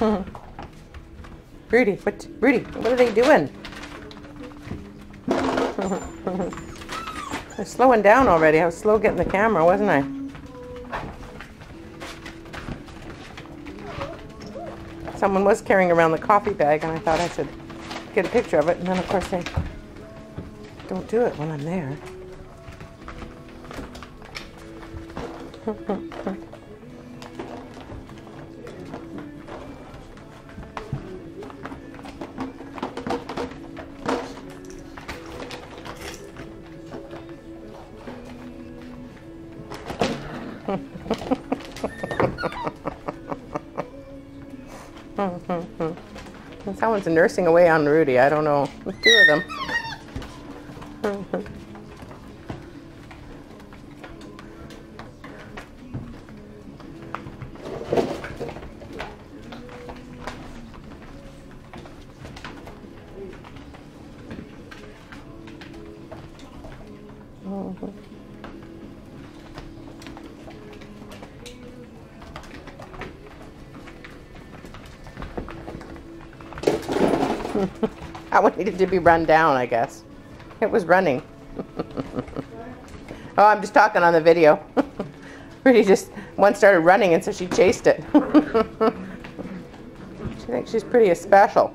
Rudy, what? Rudy, what are they doing? They're slowing down already. I was slow getting the camera, wasn't I? Someone was carrying around the coffee bag, and I thought I should get a picture of it. And then, of course, they don't do it when I'm there. Someone's nursing away on Rudy. I don't know. Two of them. that one needed to be run down, I guess. It was running. oh, I'm just talking on the video. Pretty just, one started running and so she chased it. she thinks she's pretty special.